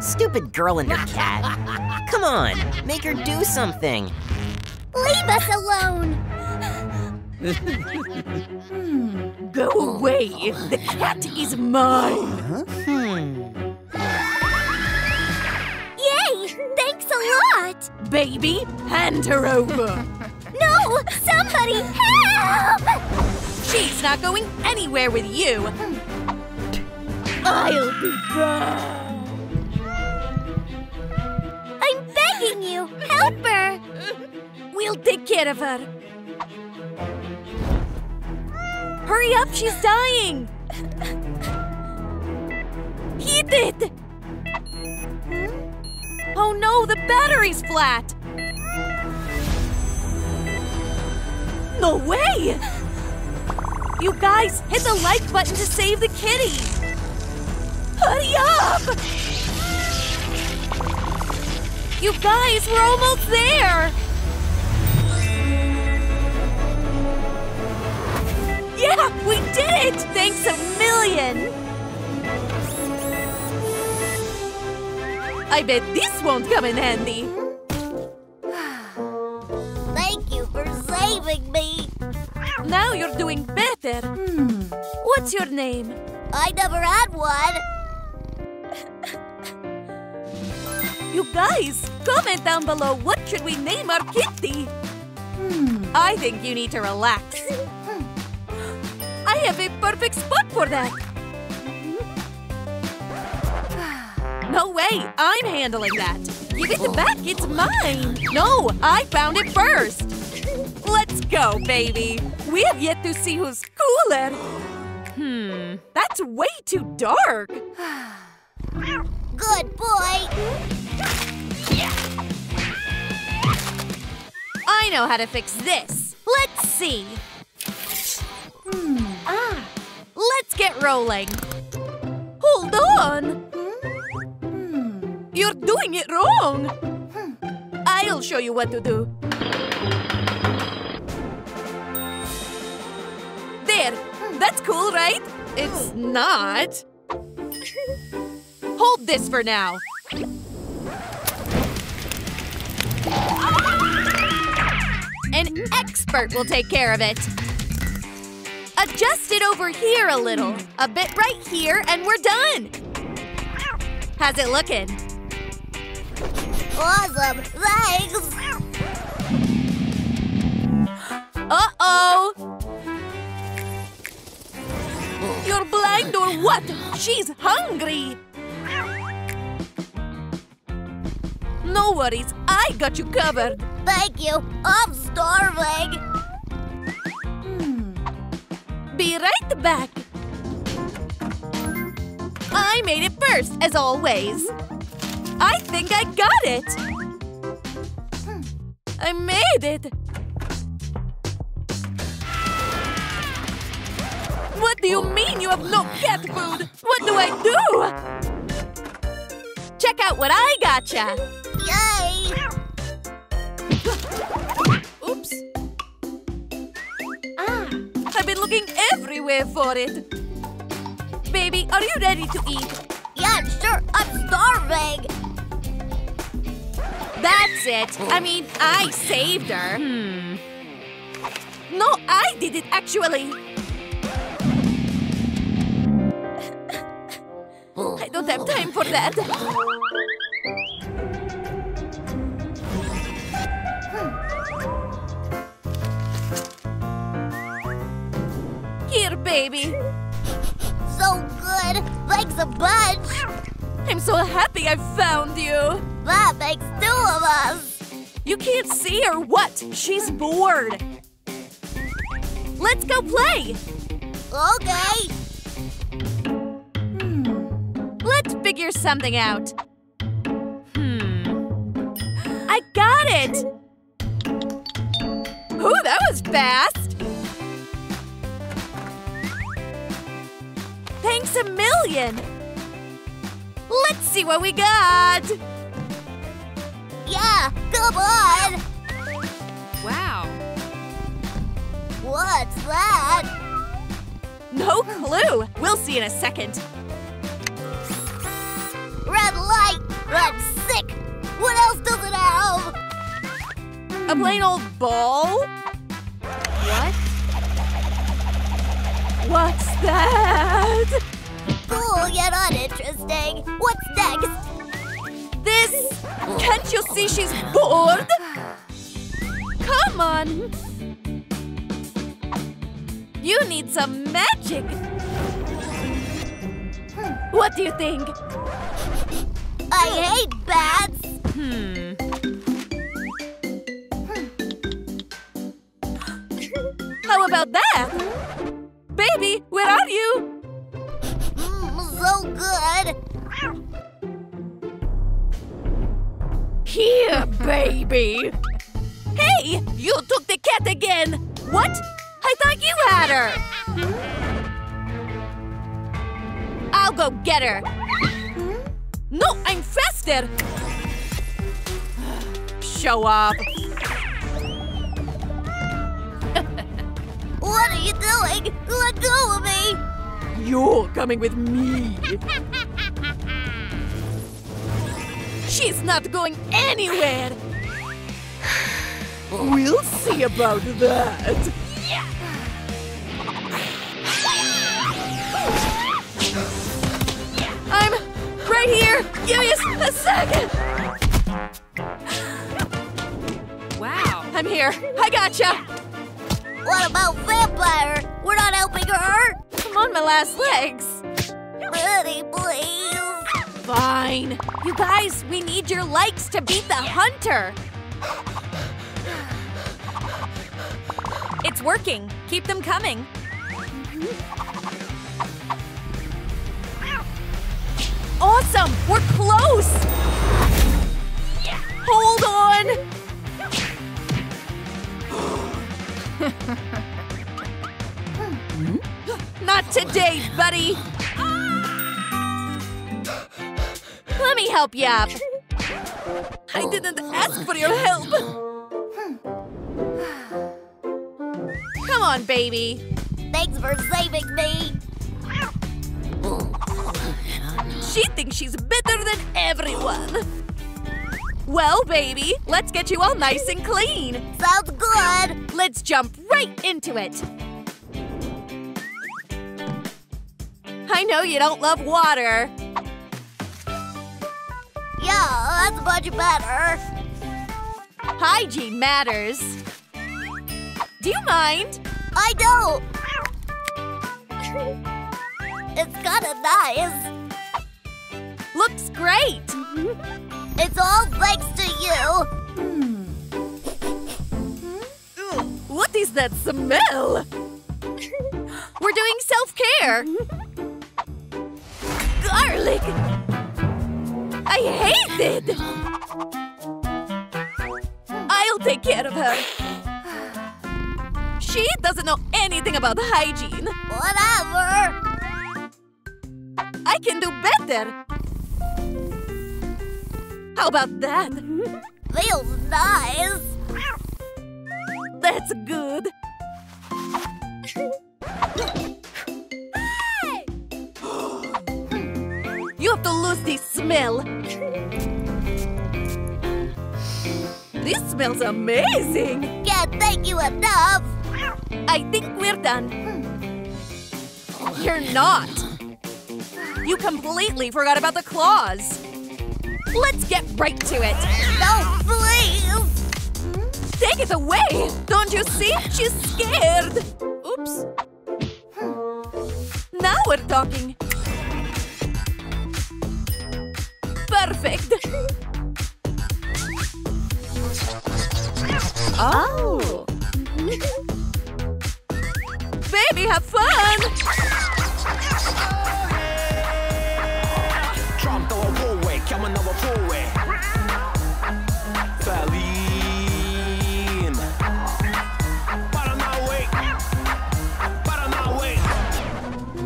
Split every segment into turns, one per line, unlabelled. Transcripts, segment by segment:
Stupid girl and her cat. Come on, make her do something.
Leave us alone!
Go away! The cat is mine!
Hmm.
Yay! Thanks a lot!
Baby, hand her over!
No! Somebody help!
She's not going anywhere with you! I'll be back!
I'm begging you! Help her!
We'll take care of her! Hurry up, she's dying! Hit it! Oh no, the battery's flat! No way! You guys, hit the like button to save the kitty! Hurry up! You guys, we're almost there! Yeah, we did it! Thanks a million! I bet this won't come in handy.
Thank you for saving me!
Now you're doing better. Hmm. What's your name?
I never had one!
You guys, comment down below what should we name our kitty? Hmm. I think you need to relax. I have a perfect spot for that. No way, I'm handling that. Give it back, it's mine. No, I found it first. Let's go, baby. We have yet to see who's cooler. Hmm, that's way too dark.
Good boy!
I know how to fix this. Let's see. Hmm. Ah, let's get rolling. Hold on. Hmm. You're doing it wrong. Hmm. I'll show you what to do. There. That's cool, right? It's not. Hold this for now. An expert will take care of it. Adjust it over here a little. A bit right here, and we're done. How's it looking?
Awesome! Thanks!
Uh-oh! You're blind or what? She's hungry! No worries, I got you covered.
Thank you! I'm starving! Hmm.
Be right back. I made it first, as always. I think I got it. Hmm. I made it. What do you mean you have no cat food? What do I do? Check out what I gotcha.
Yay!
Been looking everywhere for it. Baby, are you ready to eat?
Yeah, sure! I'm starving!
That's it. I mean, I saved her. Hmm. No, I did it actually. I don't have time for that. Baby.
So good! Thanks a bunch!
I'm so happy I found you.
That makes two of us!
You can't see her. What? She's bored. Let's go play.
Okay! Hmm.
Let's figure something out. Hmm. I got it! Ooh, that was fast! A million! Let's see what we got!
Yeah, come on!
Wow.
What's that?
No clue! We'll see in a second.
Red I'm sick. What else does it have?
A plain old ball? What? What's that?
Cool yet uninteresting. What's next?
This? Can't you see she's bored? Come on. You need some magic. What do you think?
I hate bats.
Hmm. How about that? Baby, where are you? Baby. Hey, you took the cat again. What? I thought you had her. I'll go get her. No, I'm faster. Show up.
What are you doing? Let go of me.
You're coming with me. She's not going anywhere. We'll see about that. I'm right here. Give me a, a second. Wow. I'm here. I gotcha.
What about vampire? We're not helping her.
I'm on my last legs.
Pretty, please.
Fine. You guys, we need your likes to beat the hunter. It's working. Keep them coming. Awesome! We're close! Hold on! Hmm? Not today, buddy! Me help you up. I oh. didn't ask for your help. Come on, baby.
Thanks for saving me.
She thinks she's better than everyone. Well, baby, let's get you all nice and clean.
Sounds good.
Let's jump right into it. I know you don't love water.
Yeah, that's much better.
Hygiene matters. Do you mind?
I don't. It's kinda nice.
Looks great.
It's all thanks to you. Hmm.
What is that smell? We're doing self-care. Garlic. I hate it. I'll take care of her. She doesn't know anything about hygiene.
Whatever.
I can do better. How about that?
Feels nice.
That's good. Have to lose this smell. This smells amazing.
Can't thank you enough.
I think we're done. You're not. You completely forgot about the claws. Let's get right to it.
No, please.
Take it away! Don't you see? She's scared! Oops. Now we're talking. Perfect. Oh. Baby, have fun!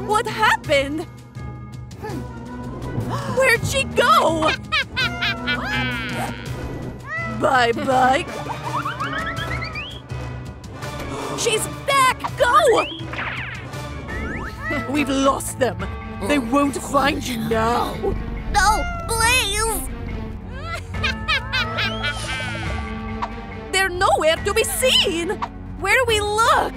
What the Where'd she go? bye bye. She's back! Go! We've lost them. They won't find you now.
No, please!
They're nowhere to be seen! Where do we look?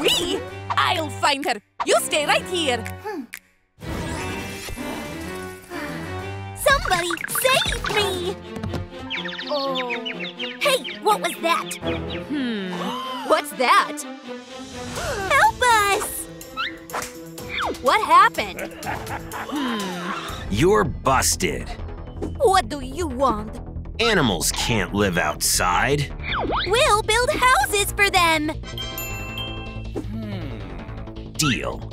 We? I'll find her. You stay right here. Hmm.
Somebody save me! Oh. Hey, what was that?
Hmm. What's that?
Help us!
What happened?
You're busted.
What do you want?
Animals can't live outside.
We'll build houses for them!
Deal.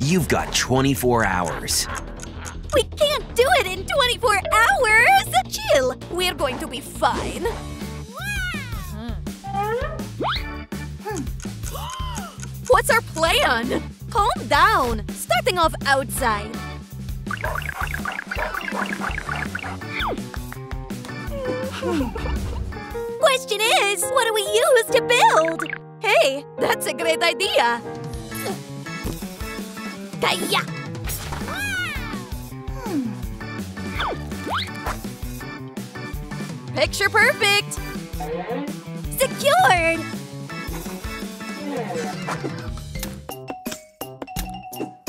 You've got 24 hours.
We can't do it in 24 hours!
Chill. We're going to be fine. Hmm. What's our plan? Calm down. Starting off outside. Hmm.
Question is, what do we use to build?
Hey, that's a great idea.
Kaya!
Picture perfect.
Secured!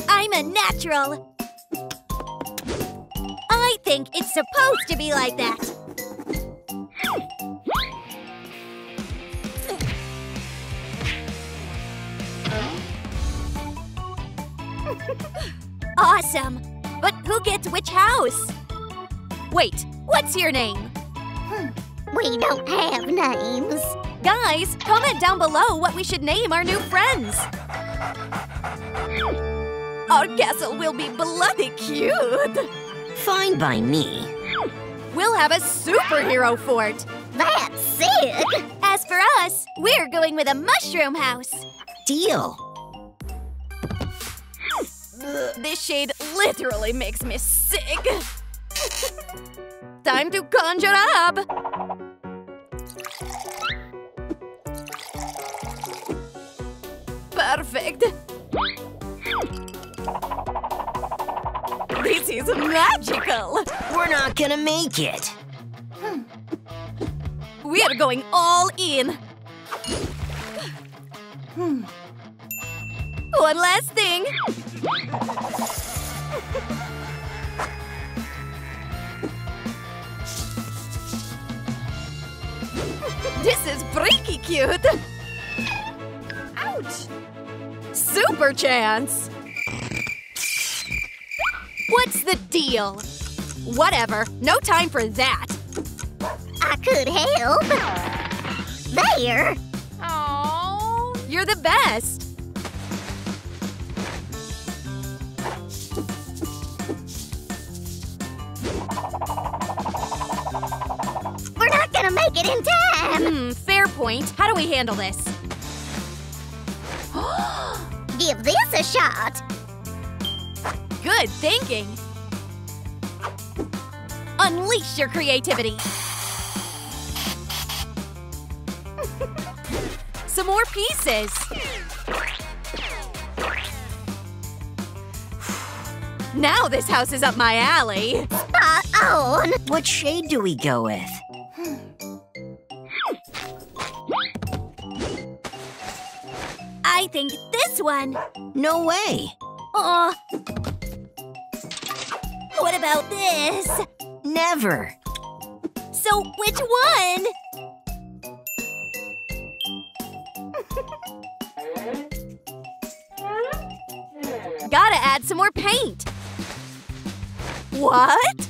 I'm a natural. I think it's supposed to be like that. awesome! But who gets which house?
Wait, what's your name?
We don't have names.
Guys, comment down below what we should name our new friends. Our castle will be bloody cute.
Fine by me.
We'll have a superhero fort.
That's sick! As for us, we're going with a mushroom house.
Deal.
This shade literally makes me sick. Time to conjure up. Perfect. This is magical.
We're not gonna make it. Hmm.
We are going all in. Hmm. One last thing. This is freaky cute. Ouch. Super chance. What's the deal? Whatever. No time for that.
I could help. There!
Oh, you're the best.
We're not gonna make it in time!
Hmm, fair point. How do we handle this?
Give this a shot!
Good thinking. Unleash your creativity. Some more pieces. Now this house is up my alley.
Spot on!
What shade do we go with?
One.
No way.
Oh. What about this?
Never.
So which one?
Gotta add some more paint. What?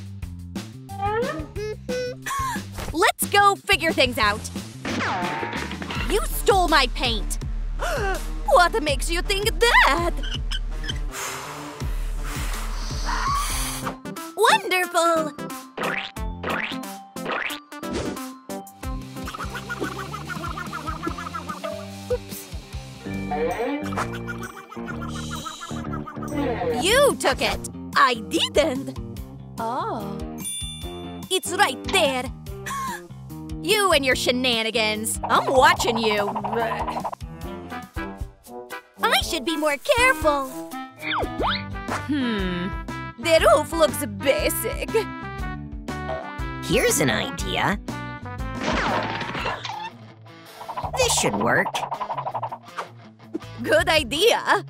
Mm-hmm. Let's go figure things out. You stole my paint. What makes you think that?
Wonderful!
You took it. I didn't. Oh. It's right there. You and your shenanigans. I'm watching you.
Should be more careful.
Hmm. The roof looks basic.
Here's an idea. This should work.
Good idea.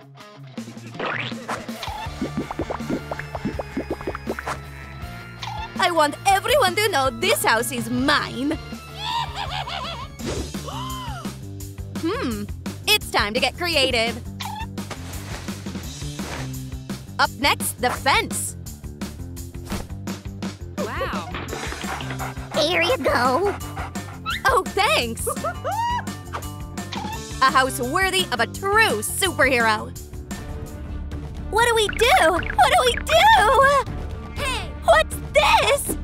I want everyone to know this house is mine. Hmm, it's time to get creative. Up next, the fence. Wow.
Here you go.
Oh, thanks. A house worthy of a true superhero. What do we do? What do we do? Hey, what's this?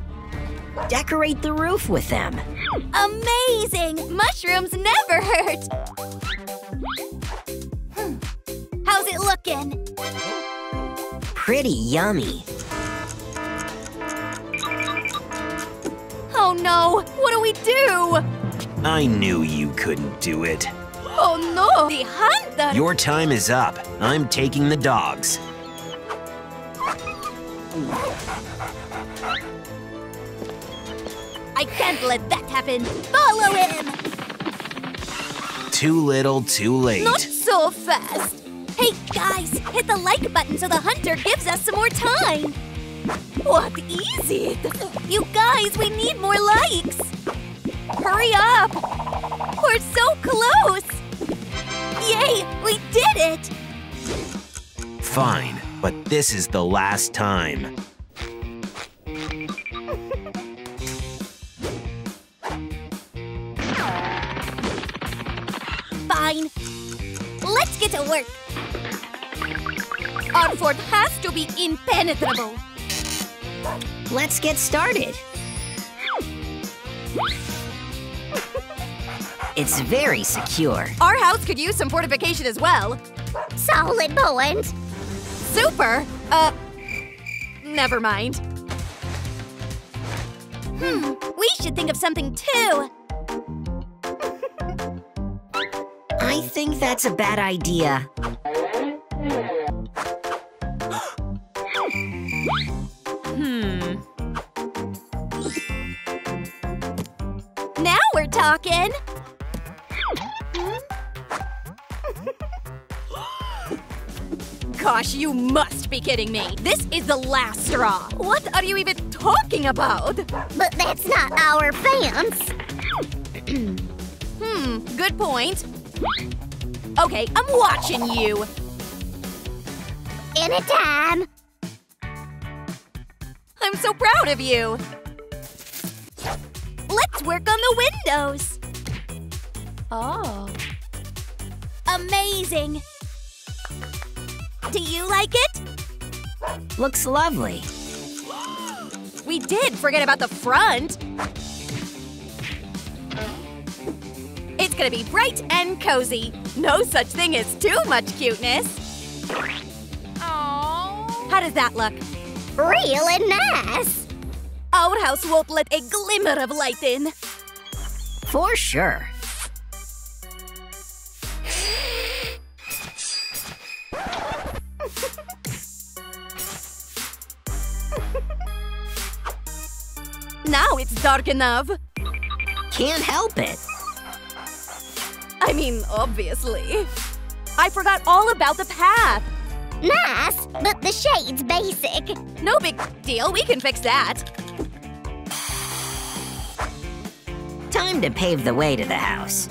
Decorate the roof with them.
Amazing! Mushrooms never hurt! Hmm. How's it looking?
Pretty yummy.
Oh no! What do we do?
I knew you couldn't do it.
Oh no! The hunter!
Your time is up. I'm taking the dogs.
I can't let that happen! Follow him!
Too little, too late.
Not so fast! Hey guys, hit the like button so the hunter gives us some more time! What is it? You guys, we need more likes! Hurry up! We're so close! Yay, we did it!
Fine, but this is the last time.
Fine. Let's get to work. Our fort has to be impenetrable.
Let's get started. It's very secure.
Our house could use some fortification as well.
Solid points.
Super! Uh, never mind. Hmm, we should think of something too.
I think that's a bad idea.
Talking. Gosh, you must be kidding me. This is the last straw. What are you even talking about?
But that's not our fence.
Hmm, good point. Okay, I'm watching you.
Anytime.
I'm so proud of you. Let's work on the windows. Oh. Amazing. Do you like it?
Looks lovely.
We did forget about the front. It's gonna be bright and cozy. No such thing as too much cuteness. Aww. How does that look?
Really nice.
Our house won't let a glimmer of light in.
For sure.
Now it's dark enough.
Can't help it.
I mean, obviously. I forgot all about the path.
Nice, but the shade's basic.
No big deal, we can fix that.
Time to pave the way to the house.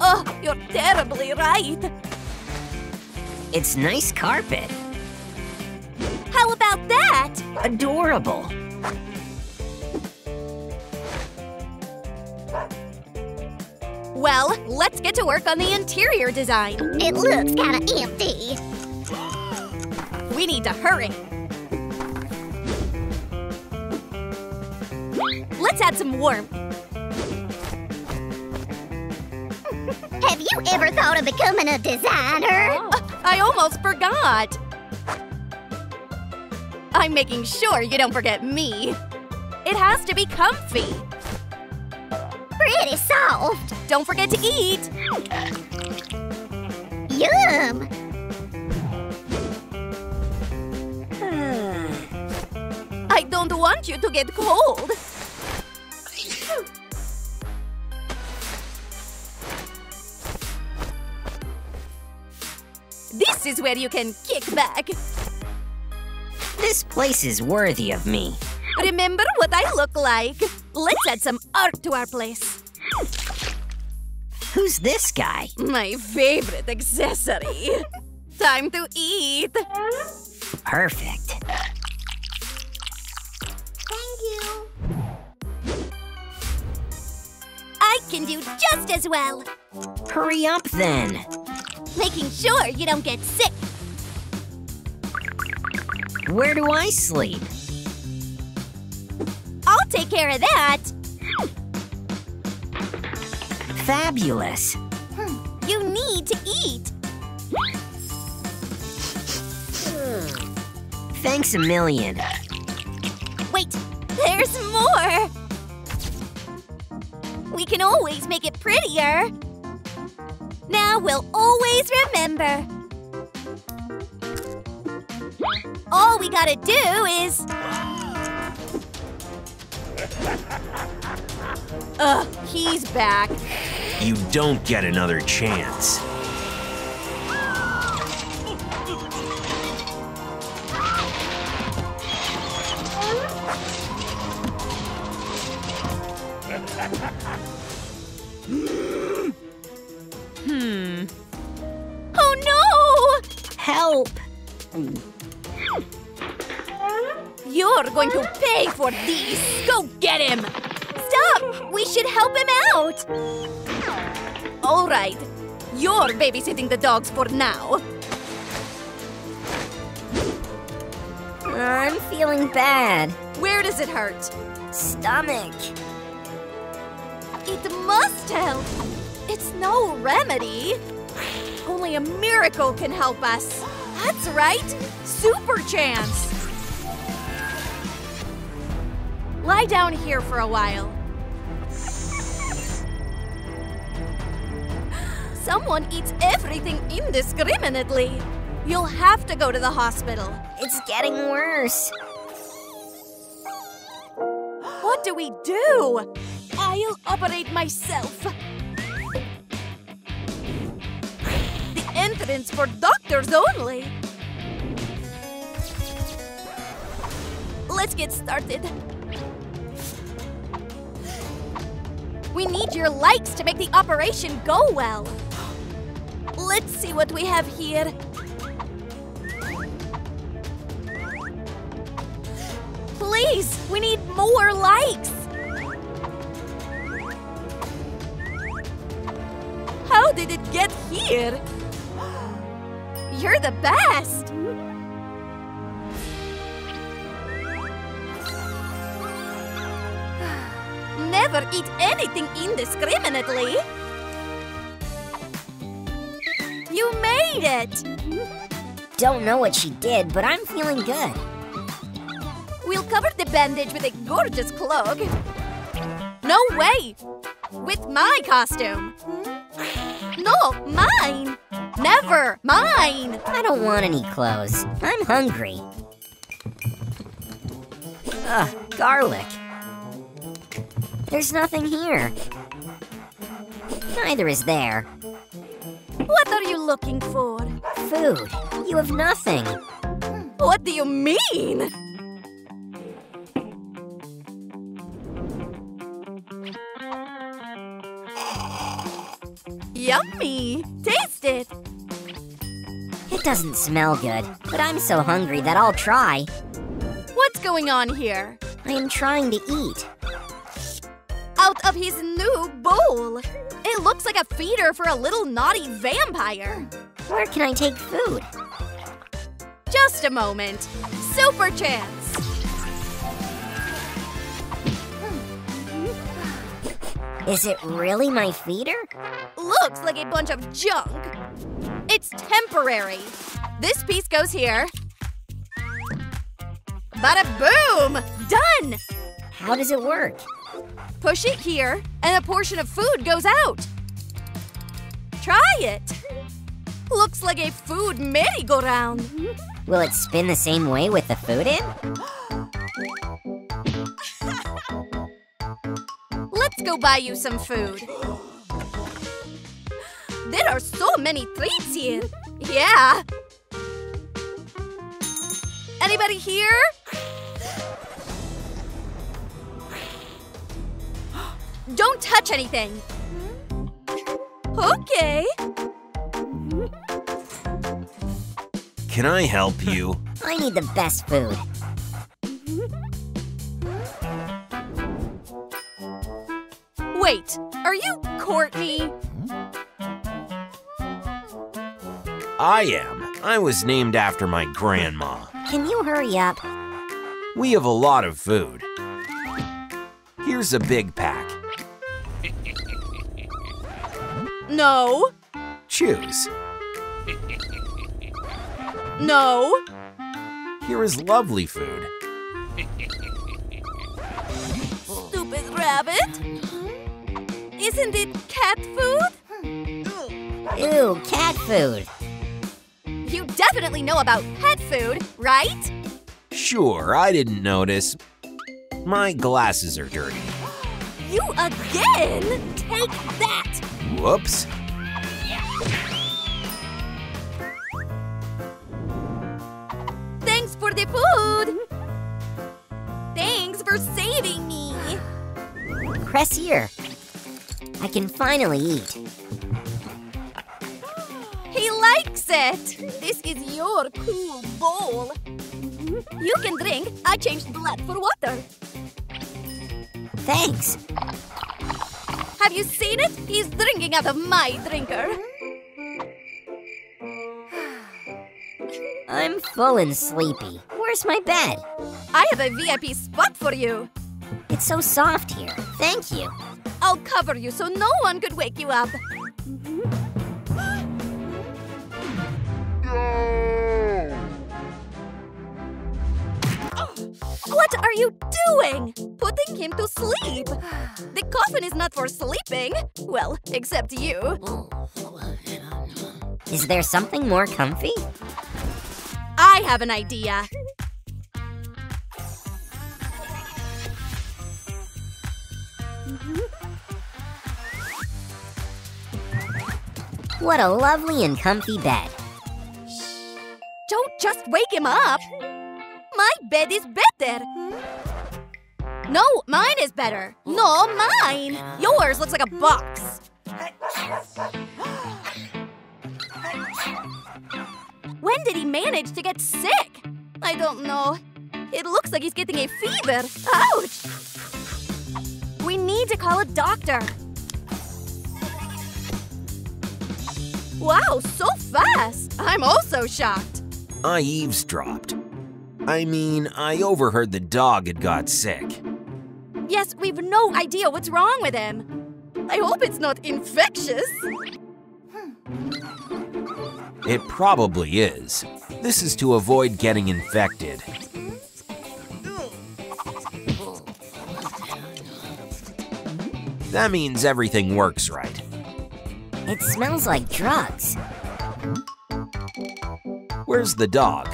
Oh, you're terribly right.
It's nice carpet.
How about that?
Adorable.
Well, let's get to work on the interior design.
It looks kinda empty.
We need to hurry. Let's add some warmth.
Have you ever thought of becoming a designer? Oh.
I almost forgot. I'm making sure you don't forget me. It has to be comfy.
Pretty soft.
Don't forget to eat.
Yum.
I don't want you to get cold. Is where you can kick back.
This place is worthy of me.
Remember what I look like. Let's add some art to our place.
Who's this guy?
My favorite accessory. Time to eat.
Perfect.
Thank you. I can do just as well.
Hurry up then.
Making sure you don't get sick.
Where do I sleep?
I'll take care of that.
Fabulous.
Hmm, you need to eat.
Thanks a million.
Wait, there's more. We can always make it prettier. Now we'll always remember. All we gotta do is.
Ugh, he's back.
You don't get another chance.
You're going to pay for these. Go get him.
Stop! We should help him out.
All right. You're babysitting the dogs for now.
I'm feeling bad.
Where does it hurt?
Stomach.
It must help. It's no remedy. Only a miracle can help us. That's right. Super chance. Lie down here for a while. Someone eats everything indiscriminately. You'll have to go to the hospital.
It's getting worse.
What do we do? I'll operate myself. For doctors only. Let's get started. We need your likes to make the operation go well. Let's see what we have here. Please, we need more likes. How did it get here? You're the best. Never eat anything indiscriminately. You made it.
Don't know what she did, but I'm feeling good.
We'll cover the bandage with a gorgeous cloak. No way! With my costume. No, mine! Never! Mine!
I don't want any clothes. I'm hungry. Ugh, garlic. There's nothing here. Neither is there.
What are you looking for?
Food. You have nothing.
What do you mean? Yummy! Taste it!
It doesn't smell good, but I'm so hungry that I'll try.
What's going on here?
I am trying to eat.
Out of his new bowl! It looks like a feeder for a little naughty vampire.
Where can I take food?
Just a moment. Super chance!
Is it really my feeder?
Looks like a bunch of junk. It's temporary. This piece goes here. Bada boom! Done!
How does it work?
Push it here, and a portion of food goes out. Try it. Looks like a food merry-go-round.
Will it spin the same way with the food in?
Let's go buy you some food. There are so many treats here. Yeah. Anybody here? Don't touch anything. Okay.
Can I help you?
I need the best food.
Wait, are you Courtney?
I am. I was named after my grandma.
Can you hurry up?
We have a lot of food. Here's a big pack.
No.
Choose.
No.
Here is lovely food.
Stupid rabbit. Isn't it cat food?
Ew, cat food.
You definitely know about pet food, right?
Sure, I didn't notice. My glasses are dirty.
You again? Take that!
Whoops.
Thanks for the food! Thanks for saving me!
Press here. I can finally eat.
He likes it! This is your cool bowl. You can drink. I changed blood for water.
Thanks.
Have you seen it? He's drinking out of my drinker.
I'm full and sleepy. Where's my bed?
I have a VIP spot for you.
It's so soft here. Thank you.
I'll cover you so no one could wake you up. What are you doing? Putting him to sleep. The coffin is not for sleeping. Well, except you.
Is there something more comfy?
I have an idea.
What a lovely and comfy bed. Shh.
Don't just wake him up. My bed is better. No, mine is better. No, mine. Yours looks like a box. When did he manage to get sick? I don't know. It looks like he's getting a fever. Ouch! We need to call a doctor. Wow, so fast! I'm also shocked.
I eavesdropped. I mean, I overheard the dog had got sick.
Yes, we've no idea what's wrong with him. I hope it's not infectious.
It probably is. This is to avoid getting infected. That means everything works right.
It smells like drugs.
Where's the dog?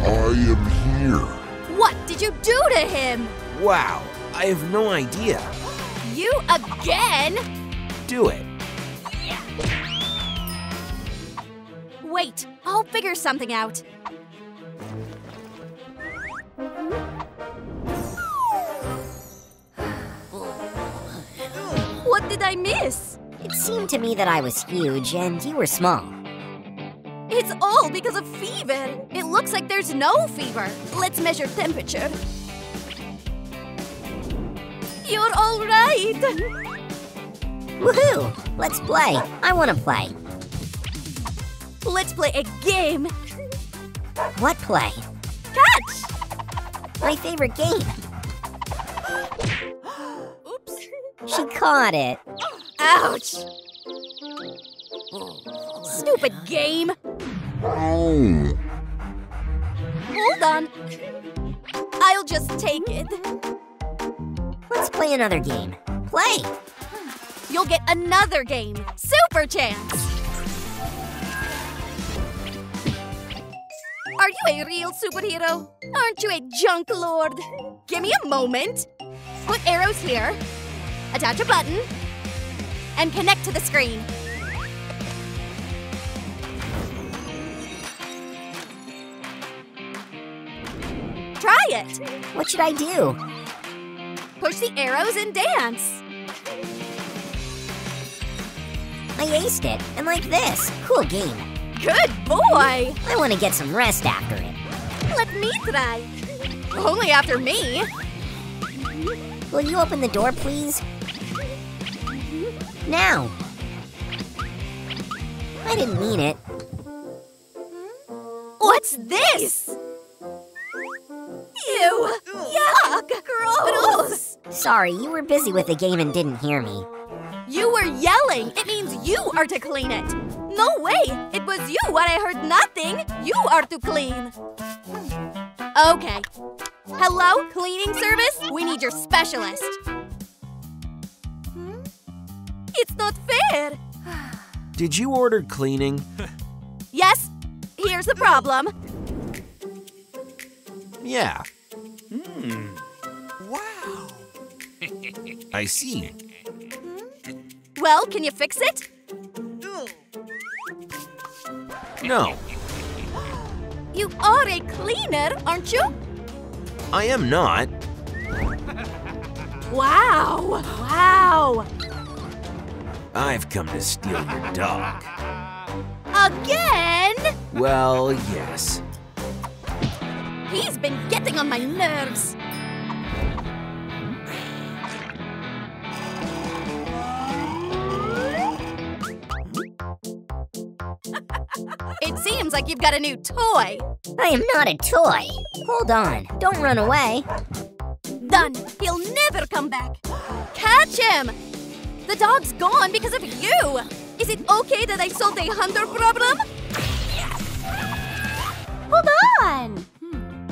I am here.
What did you do to him?
Wow, I have no idea.
You again?
Do it.
Wait, I'll figure something out. Miss?
It seemed to me that I was huge and you were small.
It's all because of fever. It looks like there's no fever. Let's measure temperature. You're all right.
Woohoo! Let's play. I want to play.
Let's play a game.
What play?
Catch!
My favorite game.
Oops.
She caught it.
Ouch! Stupid game.
Oh,
Hold on. I'll just take it.
Let's play another game. Play!
You'll get another game. Super chance. Are you a real superhero? Aren't you a junk lord? Give me a moment. Put arrows here. Attach a button and connect to the screen. Try it!
What should I do?
Push the arrows and dance!
I aced it, and like this. Cool game.
Good boy!
I want to get some rest after it.
Let me try. Only after me.
Will you open the door, please? Now. I didn't mean it.
What's this? Ew! Yuck! Gross!
Sorry, you were busy with the game and didn't hear me.
You were yelling. It means you are to clean it. No way! It was you when I heard nothing. You are to clean. Okay. Hello, cleaning service? We need your specialist. It's not fair.
Did you order cleaning?
Yes, here's the problem.
Yeah, Hmm.
Wow.
I see.
Well, can you fix it?
No,
You are a cleaner, aren't you?
I am not.
Wow! Wow!
I've come to steal your dog.
Again?
Well, yes.
He's been getting on my nerves. It seems like you've got a new toy.
I am not a toy. Hold on. Don't run away.
Done. He'll never come back. Catch him! The dog's gone because of you. Is it okay that I solved a hunter problem?
Hold on! Hmm.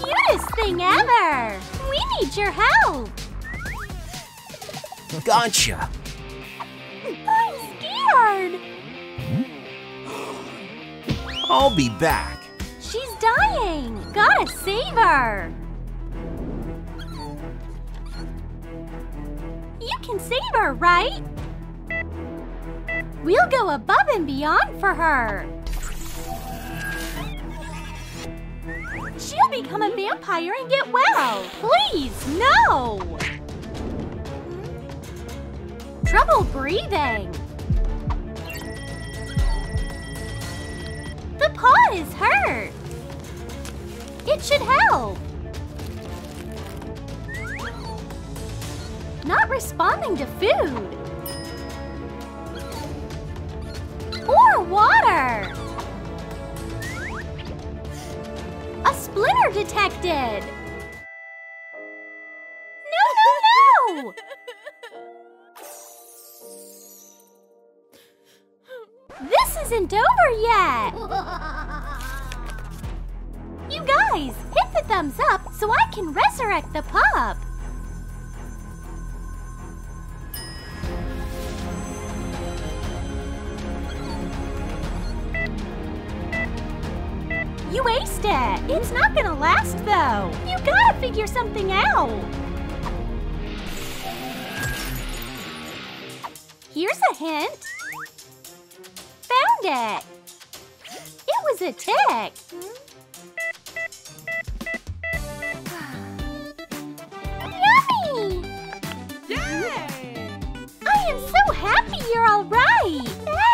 Cutest thing ever! We need your help!
Gotcha.
I'm scared!
I'll be back.
She's dying! Gotta save her! You can save her, right? We'll go above and beyond for her. She'll become a vampire and get well. Please, no! Trouble breathing. The paw is hurt. It should help. Not responding to food. Or water. A splinter detected. No, no, no! This isn't over yet! You guys, hit the thumbs up so I can resurrect the pup! It's not gonna last though! You gotta figure something out! Here's a hint. Found it! It was a tick! Yummy! Yay! I am so happy you're all right!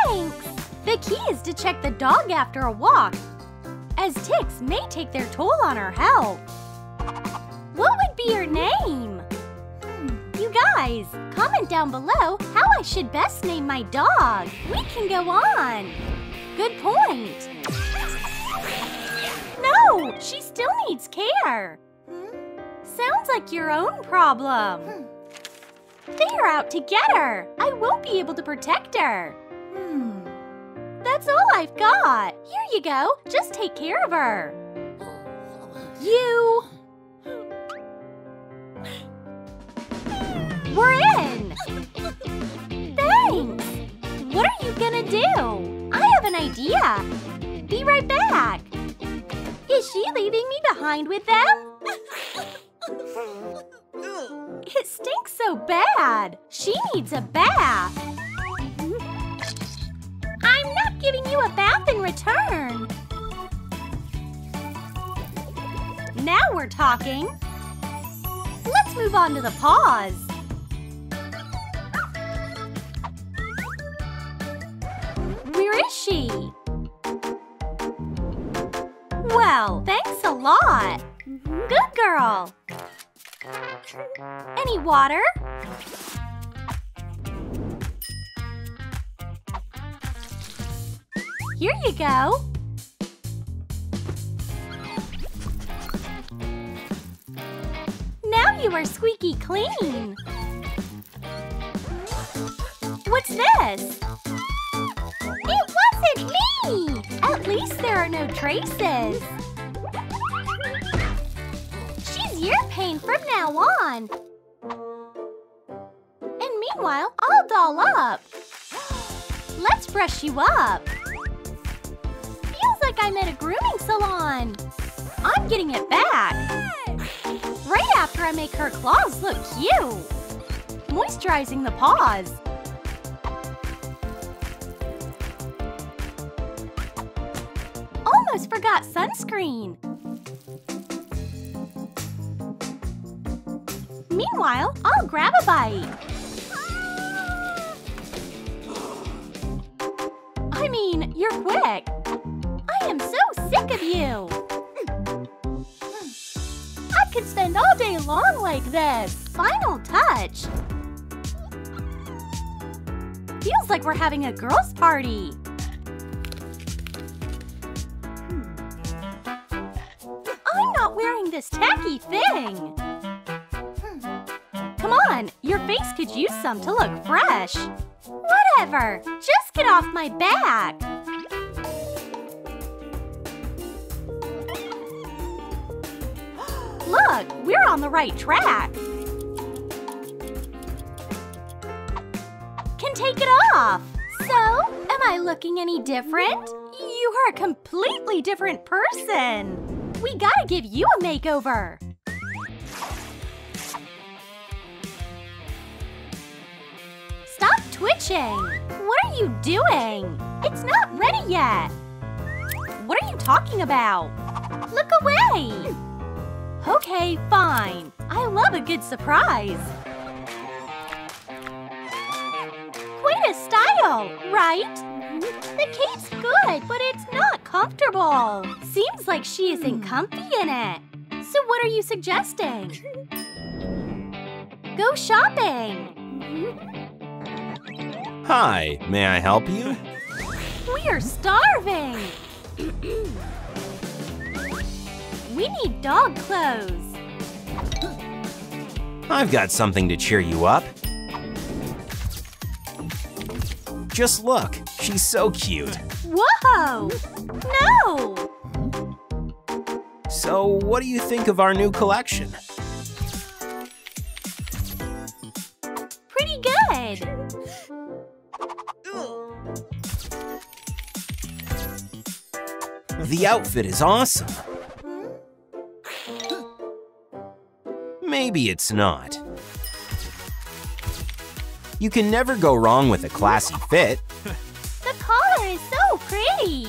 Thanks! The key is to check the dog after a walk, as ticks may take their toll on our health. What would be your name? Hmm, you guys, comment down below how I should best name my dog. We can go on. Good point. No, she still needs care. Hmm, sounds like your own problem. Hmm. They are out to get her. I won't be able to protect her. Hmm. That's all I've got. Here you go. Just take care of her. You. We're in. Thanks. What are you gonna do? I have an idea. Be right back. Is she leaving me behind with them? It stinks so bad. She needs a bath. Giving you a bath in return. Now we're talking. Let's move on to the paws. Where is she? Well, thanks a lot. Good girl. Any water? Here you go. Now you are squeaky clean. What's this? It wasn't me! At least there are no traces. She's your pain from now on. And meanwhile, I'll doll up. Let's brush you up. Like I'm at a grooming salon. I'm getting it back. Right after I make her claws look cute. Moisturizing the paws. Almost forgot sunscreen. Meanwhile, I'll grab a bite. Like we're having a girls' party. Hmm. I'm not wearing this tacky thing. Hmm. Come on, your face could use some to look fresh. Whatever, just get off my back. Look, we're on the right track. Take it off. So, am I looking any different? You are a completely different person. We gotta give you a makeover. Stop twitching. What are you doing? It's not ready yet. What are you talking about? Look away. Okay, fine. I love a good surprise. Style, right? The cape's good, but it's not comfortable. Seems like she isn't hmm. comfy in it. So what are you suggesting? Go shopping.
Hi, may I help you?
We are starving. we need dog clothes.
I've got something to cheer you up. Just look, she's so cute.
Whoa! No!
So, what do you think of our new collection?
Pretty good.
The outfit is awesome. Hmm? Maybe it's not. You can never go wrong with a classy fit.
The collar is so pretty.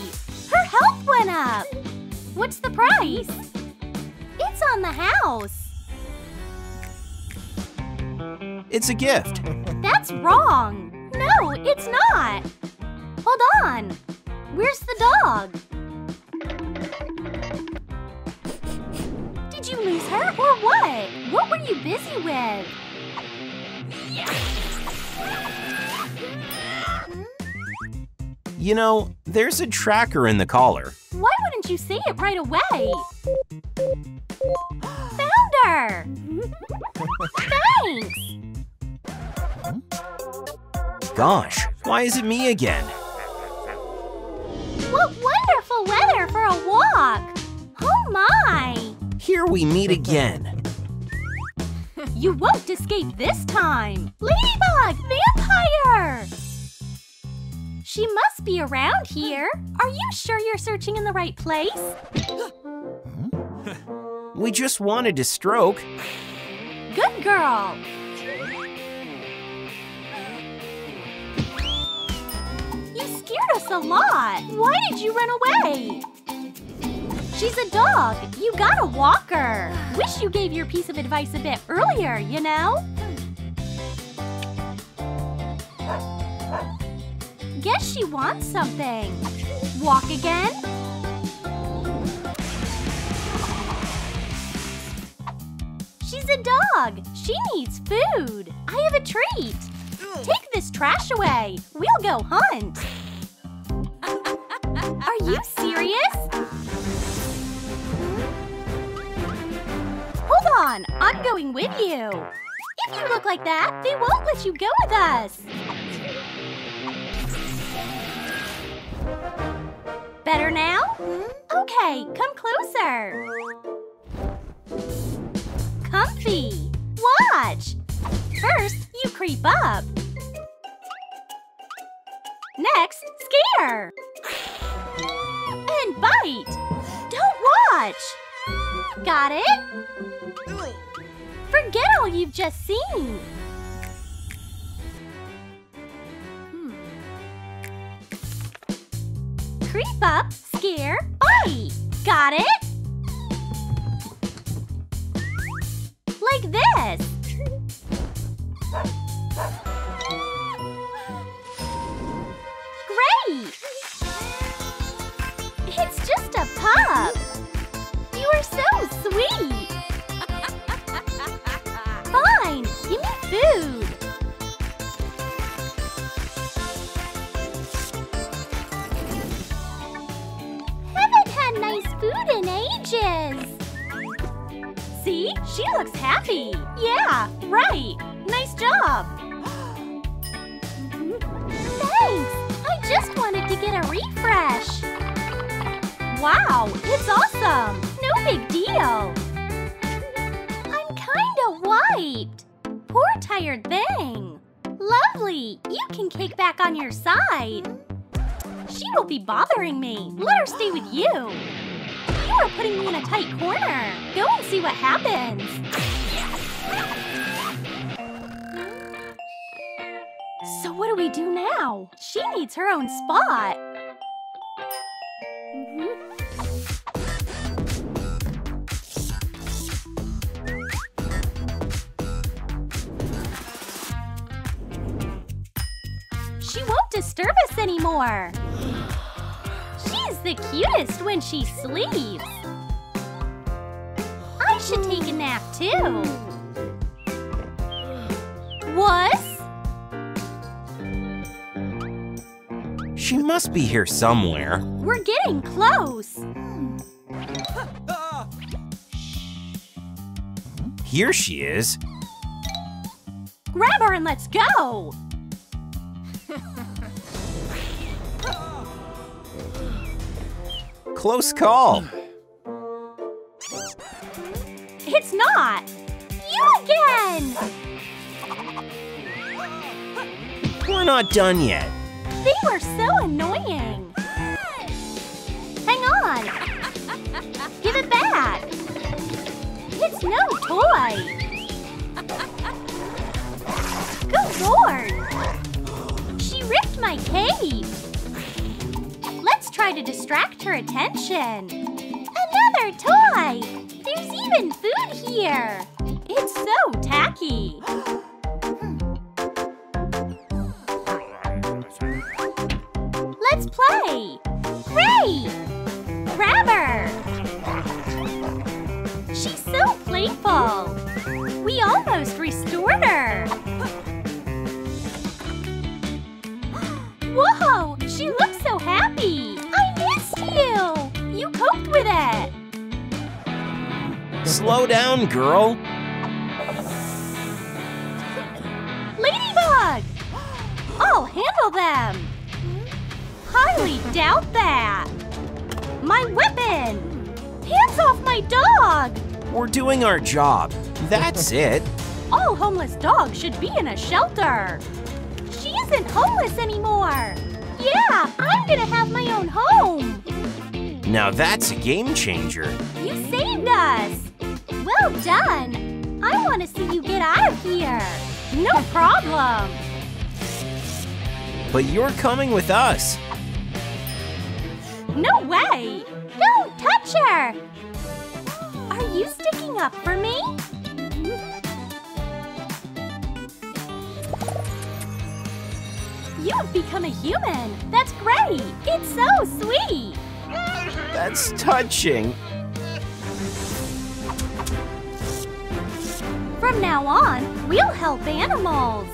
Her health went up. What's the price? It's on the house.
It's a gift.
That's wrong. No, it's not. Hold on. Where's the dog? Did you lose her or what? What were you busy with?
You know, there's a tracker in the collar.
Why wouldn't you say it right away? Found her! Thanks!
Gosh, why is it me again?
What wonderful weather for a walk! Oh my!
Here we meet again.
You won't escape this time! Ladybug! Vampire! She must be around here. Are you sure you're searching in the right place?
We just wanted to stroke.
Good girl! You scared us a lot. Why did you run away? She's a dog. You gotta walk her. Wish you gave your piece of advice a bit earlier, you know? Guess she wants something. Walk again? She's a dog. She needs food. I have a treat. Take this trash away. We'll go hunt. Are you serious? Hold on. I'm going with you. If you look like that, they won't let you go with us. Better now? Okay, come closer. Comfy. Watch. First, you creep up. Next, scare. And bite. Don't watch. Got it? Forget all you've just seen. Creep up, scare, bite. Got it? Like this. Great! It's just a pup. You are so sweet. Wow, it's awesome. No big deal. I'm kinda wiped. Poor tired thing. Lovely. You can kick back on your side. She will be bothering me. Let her stay with you. You are putting me in a tight corner. Go and see what happens. So what do we do now? She needs her own spot. Disturb us anymore. She's the cutest when she sleeps. I should take a nap too. Was?
She must be here somewhere.
We're getting close.
Here she is.
Grab her and let's go.
Close call.
It's not. You again.
We're not done yet.
They were so annoying. Hang on. Give it back. It's no toy. Good lord. She ripped my cape. Let's try to distract her attention. Another toy. There's even food here. It's so tacky. Let's play! Great! Grab her! She's so playful! We almost restored
Slow down, girl.
Ladybug! I'll handle them! Highly doubt that! My weapon! Hands off my dog!
We're doing our job. That's it.
All homeless dogs should be in a shelter. She isn't homeless anymore. Yeah, I'm gonna have my own home.
Now that's a game changer.
You saved us. Well done. I want to see you get out of here. No problem.
But you're coming with us.
No way. Don't touch her! Are you sticking up for me? You've become a human. That's great. It's so sweet.
That's touching.
From now on, we'll help animals.